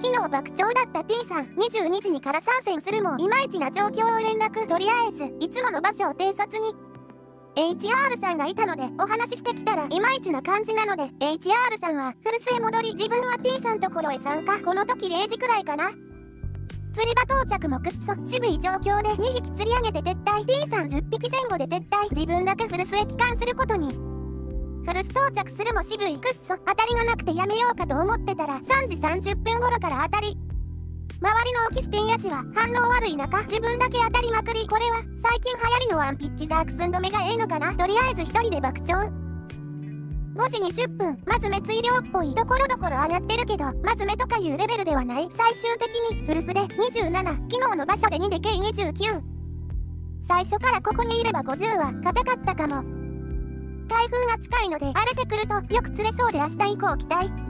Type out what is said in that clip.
昨日爆調だった T さん22時にから参戦するもいまいちな状況を連絡。とりあえずいつもの場所を偵察に。HR さんがいたのでお話ししてきたらいまいちな感じなので HR さんは古巣へ戻り自分は T さんところへ参加。この時0時くらいかな。釣り場到着もくっそ。渋い状況で2匹釣り上げて撤退。T さん10匹前後で撤退。自分だけ古巣へ帰還することに。フルス到着するも渋いくっそ。当たりがなくてやめようかと思ってたら3時30分頃から当たり。周りのオキシテンヤシは反応悪い中自分だけ当たりまくり。これは最近流行りのワンピッチザークスン止めがええのかな。とりあえず1人で爆鳥。5時20分まず目追量っぽいところどころ上がってるけどまず目とかいうレベルではない。最終的に古巣で27昨日の場所で2で計29最初からここにいれば50は硬かったかも。台風が近いので荒れてくるとよく釣れそうで明日以降期待。